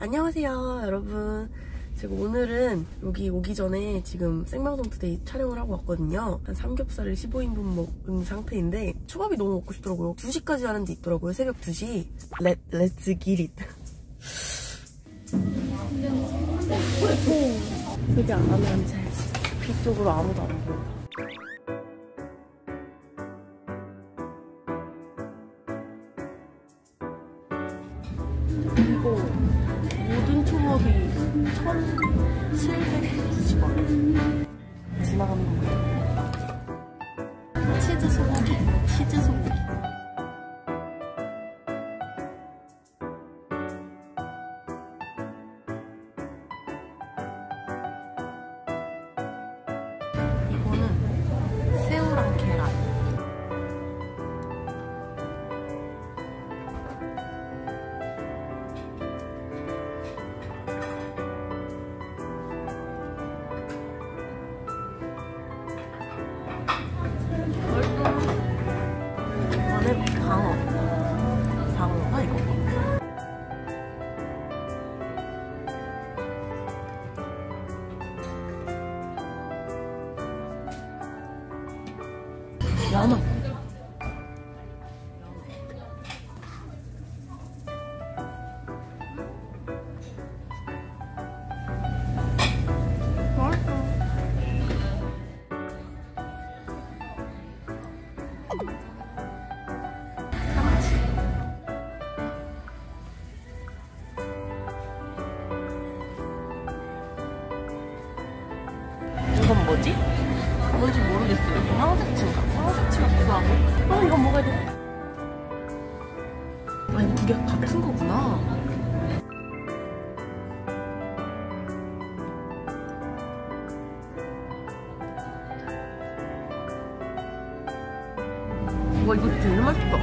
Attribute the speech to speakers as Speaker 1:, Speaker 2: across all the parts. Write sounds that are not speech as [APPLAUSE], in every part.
Speaker 1: 안녕하세요 여러분. 지금 오늘은 여기 오기 전에 지금 생방송 투데이 촬영을 하고 왔거든요. 한 삼겹살을 15인분 먹은 상태인데 초밥이 너무 먹고 싶더라고요. 2시까지 하는 데 있더라고요 새벽 2시. Let, let's get it 여기 안 하면 앉아야지 뒤쪽으로 아무도 안이 1,790원 지나가는 거 치즈 소고기? 치즈 소고기 연어. 아. 아, 이거 두개 같은 거구나. 와, 이거 되게 맛있다.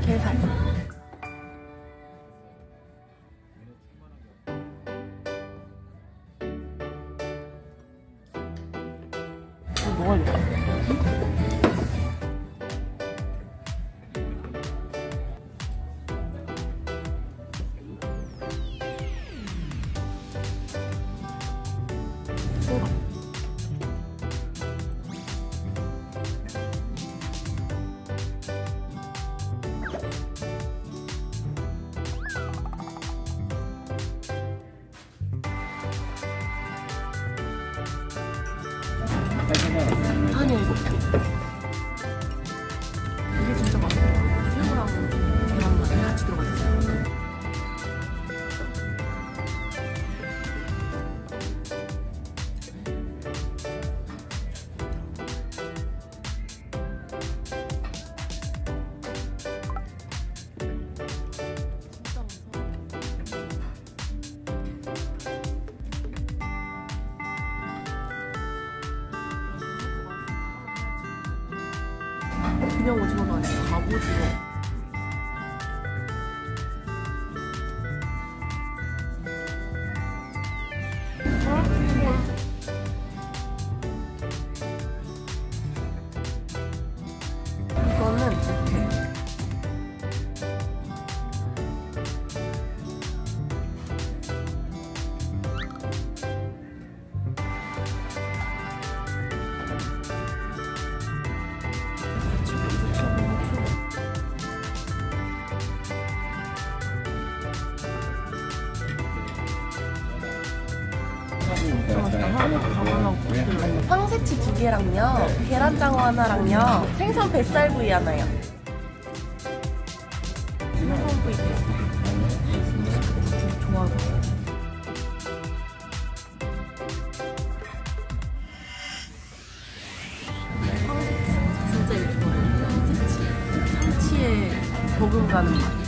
Speaker 1: 게살. 17 그냥 오징어가 아니라 갑오 황새치 두 개랑요, 계란장어 하나랑요, 생선 뱃살구이 하나요. 생선구이 뱃살. 좋아하고. 황새치 진짜 이거 좋아해요. 황새치. 참치에 버금 가는 맛.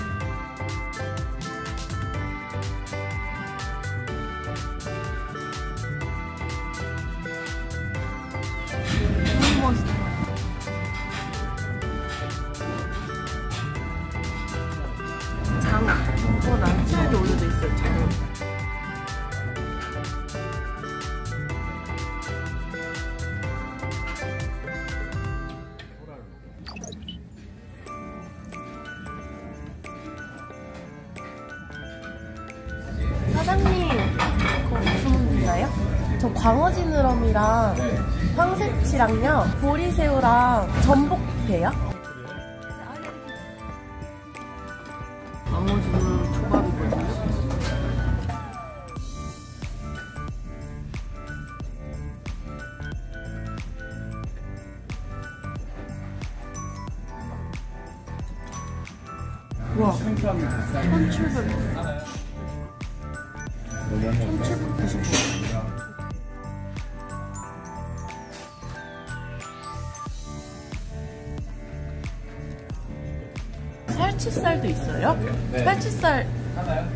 Speaker 1: 사장님, 그거 주문 있나요? 저 광어지느러미랑 황새치랑요, 보리새우랑 전복 돼요? 광어지는 초밥이거든요. 와, 1700. 1795. 살치살도 있어요?
Speaker 2: 네.
Speaker 1: 살치살
Speaker 2: 하나요?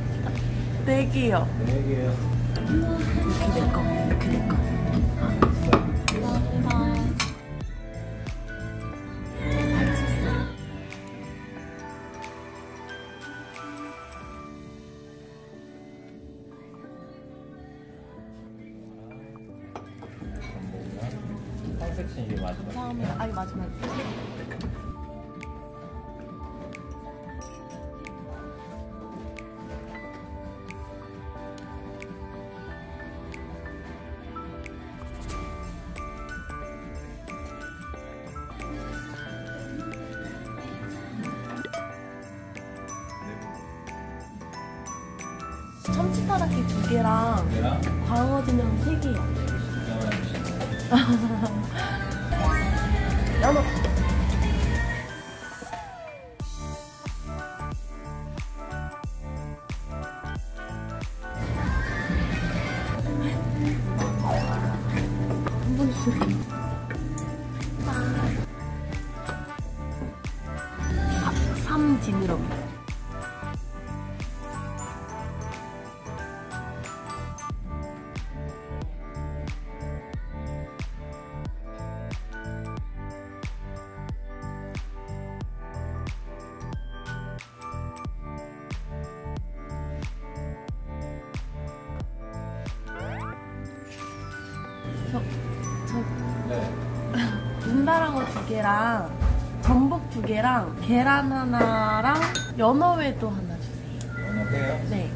Speaker 1: 네 개요.
Speaker 2: 네 개요.
Speaker 1: 이렇게 내 거, 이렇게 내 거. 살치살.
Speaker 2: 황색신 이게 마지막.
Speaker 1: 감사합니다. 아니 마지막. 참치타라키 두 개랑 광어진영 세 개요. 연어. [LAUGHS] 한 번씩. 눈다랑어 두 개랑 전복 두 개랑 계란 하나랑 연어회도 하나 주세요.
Speaker 2: 해요?
Speaker 1: 네.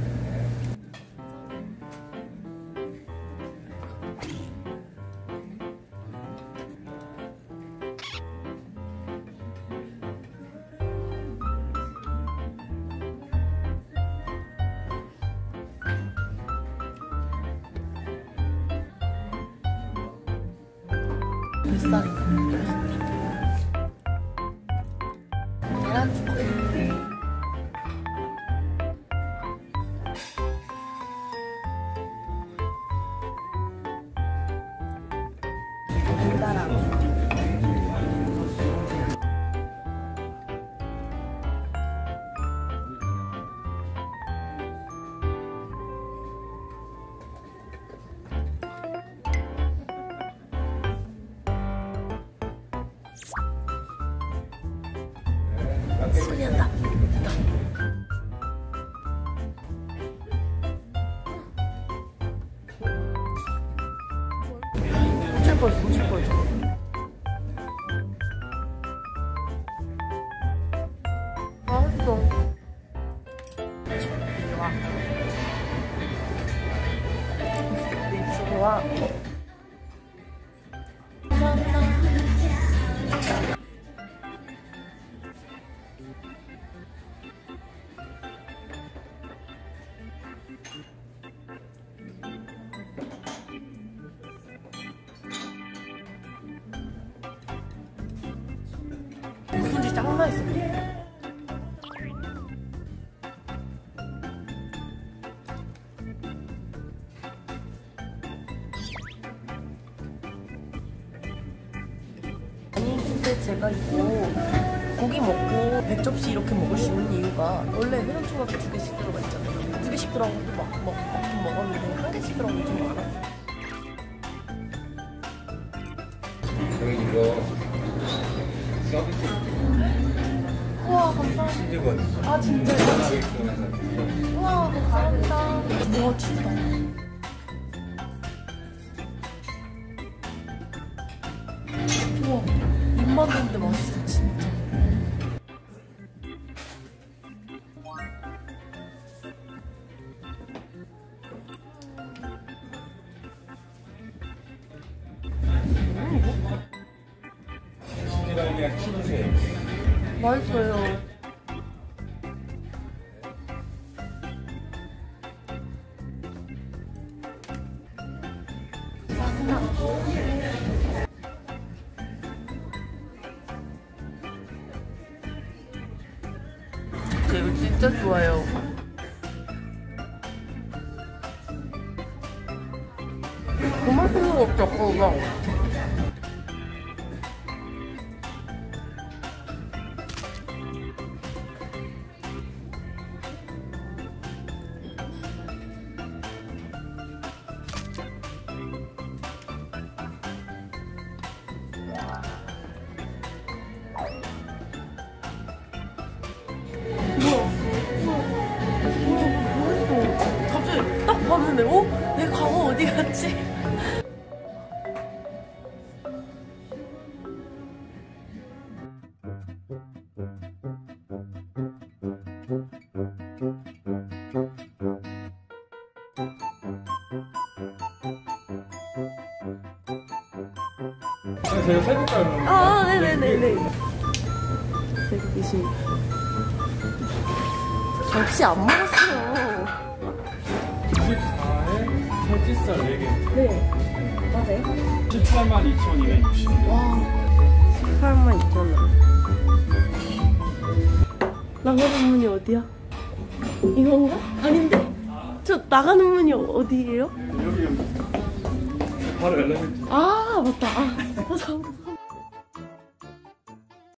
Speaker 1: 뱃살인 소리. 됐다. 훔칠 뻔했어, 훔칠 뻔 짱 맛있어. 아니 제가 이거 고기 먹고 100접시 이렇게 먹을 수 있는 이유가 원래 회전 초밥에 두 개씩 들어가 있잖아요. 두 개씩 것도 막, 먹, 먹긴 먹었는데 한 개씩 들어간 게좀 많았어.
Speaker 2: 저 1번.
Speaker 1: 아 진짜? 우와 감사합니다. 와 진짜 많아. 우와 입만 는데 맛있어 진짜. 맛있어요. 이거 진짜 좋아요. 없죠, 그거. 갔지?
Speaker 2: 제가 세볼까요?
Speaker 1: 아, 네네네네. 새끼시. 접시 안 먹었어요.
Speaker 2: 94에 살치살 4개.
Speaker 1: 네. 맞아요?
Speaker 2: 18만 2,260원.
Speaker 1: 와. 18만 2천 원. 나가는 문이 어디야? 이건가? 아닌데? 저 나가는 문이 어디예요?
Speaker 2: 여기 여기. 바로 엘리베이터.
Speaker 1: 아, 맞다. 아, 맞아.